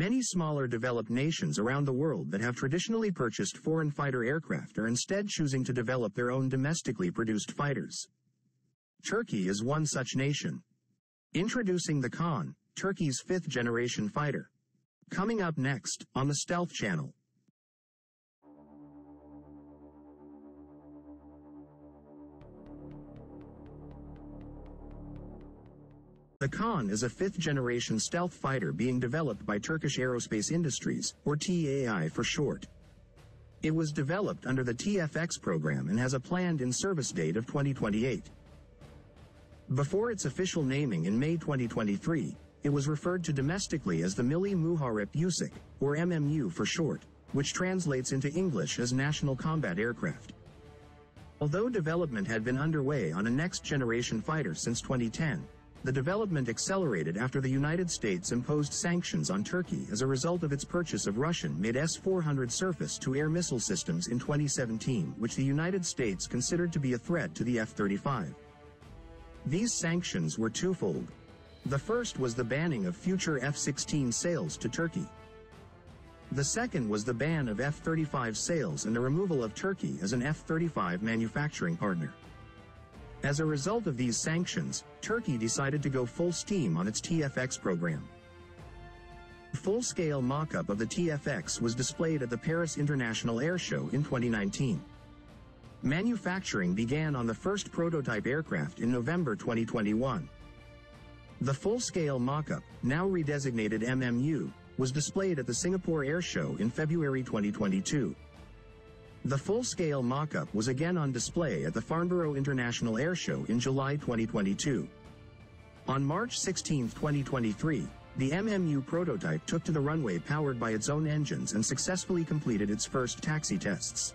Many smaller developed nations around the world that have traditionally purchased foreign fighter aircraft are instead choosing to develop their own domestically produced fighters. Turkey is one such nation. Introducing the Kaan, Turkey's fifth generation fighter. Coming up next, on the Stealth Channel. The Kaan is a fifth-generation stealth fighter being developed by Turkish Aerospace Industries, or TAI for short. It was developed under the TFX program and has a planned in-service date of 2028. Before its official naming in May 2023, it was referred to domestically as the Milli Muharip Uçak, or MMU for short, which translates into English as National Combat Aircraft. Although development had been underway on a next-generation fighter since 2010, the development accelerated after the United States imposed sanctions on Turkey as a result of its purchase of Russian-made S-400 surface-to-air missile systems in 2017, which the United States considered to be a threat to the F-35. These sanctions were twofold. The first was the banning of future F-16 sales to Turkey. The second was the ban of F-35 sales and the removal of Turkey as an F-35 manufacturing partner. As a result of these sanctions, Turkey decided to go full steam on its TFX program. Full-scale mock-up of the TFX was displayed at the Paris International Air Show in 2019. Manufacturing began on the first prototype aircraft in November 2021. The full-scale mock-up, now redesignated MMU, was displayed at the Singapore Air Show in February 2022. The full-scale mock-up was again on display at the Farnborough International Airshow in July 2022. On March 16, 2023, the MMU prototype took to the runway powered by its own engines and successfully completed its first taxi tests.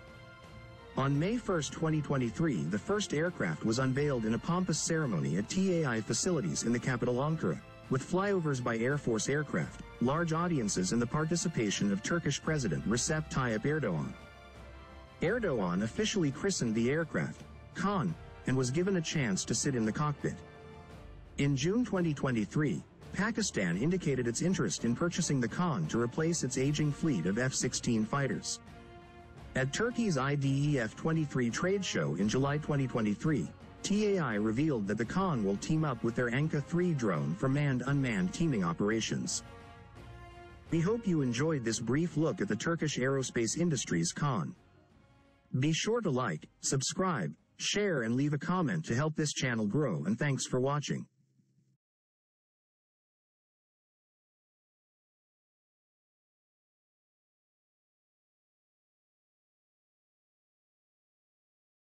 On May 1, 2023, the first aircraft was unveiled in a pompous ceremony at TAI facilities in the capital Ankara, with flyovers by Air Force aircraft, large audiences and the participation of Turkish President Recep Tayyip Erdogan. Erdogan officially christened the aircraft, Kaan, and was given a chance to sit in the cockpit. In June 2023, Pakistan indicated its interest in purchasing the Kaan to replace its aging fleet of F-16 fighters. At Turkey's IDEF-23 trade show in July 2023, TAI revealed that the Kaan will team up with their Anka-3 drone for manned-unmanned teaming operations. We hope you enjoyed this brief look at the Turkish aerospace industry's Kaan. Be sure to like, subscribe, share and leave a comment to help this channel grow and thanks for watching.